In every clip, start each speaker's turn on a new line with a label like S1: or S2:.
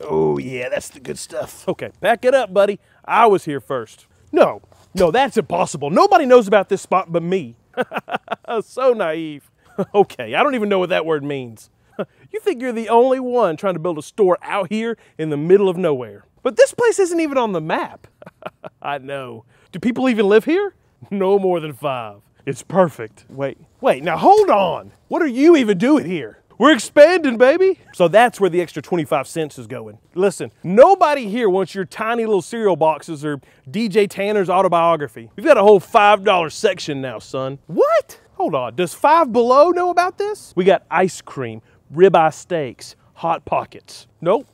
S1: Oh, yeah, that's the good stuff.
S2: Okay, back it up, buddy. I was here first.
S1: No, no, that's impossible. Nobody knows about this spot but me.
S2: so naive. okay, I don't even know what that word means. you think you're the only one trying to build a store out here in the middle of nowhere.
S1: But this place isn't even on the map.
S2: I know. Do people even live here? No more than five. It's perfect.
S1: Wait, wait, now hold on. What are you even doing here?
S2: We're expanding, baby. So that's where the extra 25 cents is going. Listen, nobody here wants your tiny little cereal boxes or DJ Tanner's autobiography. We've got a whole $5 section now, son.
S1: What? Hold on, does Five Below know about this?
S2: We got ice cream, ribeye steaks, hot pockets. Nope,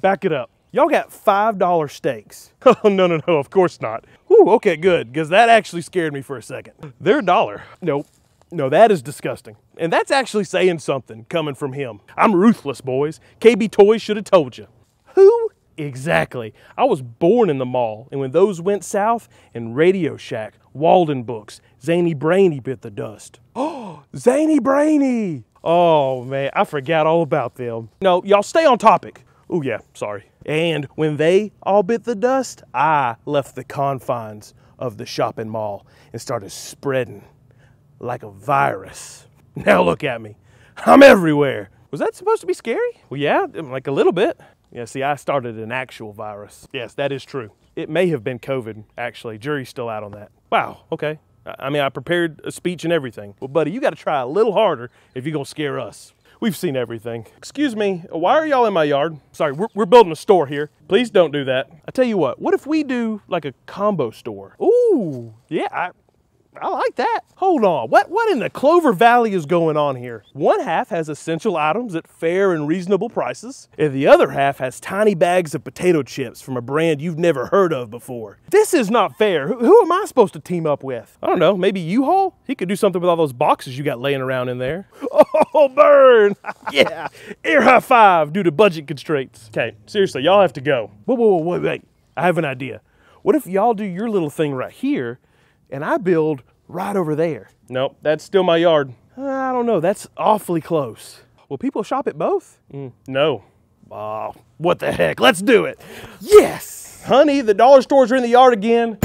S2: back it up. Y'all got $5 steaks.
S1: Oh, no, no, no, of course not.
S2: Ooh, okay, good, because that actually scared me for a second.
S1: They're a dollar.
S2: Nope. No, that is disgusting. And that's actually saying something coming from him. I'm ruthless, boys. KB Toys should have told you.
S1: Who?
S2: Exactly. I was born in the mall, and when those went south, and Radio Shack, Walden Books, Zany Brainy bit the dust.
S1: Oh, Zany Brainy!
S2: Oh man, I forgot all about them. No, y'all stay on topic. Oh yeah, sorry. And when they all bit the dust, I left the confines of the shopping mall and started spreading like a virus. Now look at me. I'm everywhere.
S1: Was that supposed to be scary?
S2: Well, yeah, mm, like a little bit. Yeah, see, I started an actual virus. Yes, that is true. It may have been COVID, actually. Jury's still out on that. Wow, okay. I mean, I prepared a speech and everything. Well, buddy, you got to try a little harder if you're going to scare us. We've seen everything. Excuse me, why are y'all in my yard? Sorry, we're, we're building a store here. Please don't do that. I tell you what, what if we do like a combo store?
S1: Ooh, yeah, I, I like that.
S2: Hold on. What what in the Clover Valley is going on here? One half has essential items at fair and reasonable prices, and the other half has tiny bags of potato chips from a brand you've never heard of before.
S1: This is not fair. Who, who am I supposed to team up with?
S2: I don't know. Maybe U-Haul? He could do something with all those boxes you got laying around in there.
S1: Oh, burn!
S2: yeah, air high five due to budget constraints. Okay, seriously, y'all have to go.
S1: Whoa, whoa, whoa, wait, wait. I have an idea. What if y'all do your little thing right here, and I build right over there.
S2: Nope, that's still my yard.
S1: I don't know, that's awfully close. Will people shop at both?
S2: Mm, no.
S1: Oh, what the heck, let's do it.
S2: Yes! Honey, the dollar stores are in the yard again.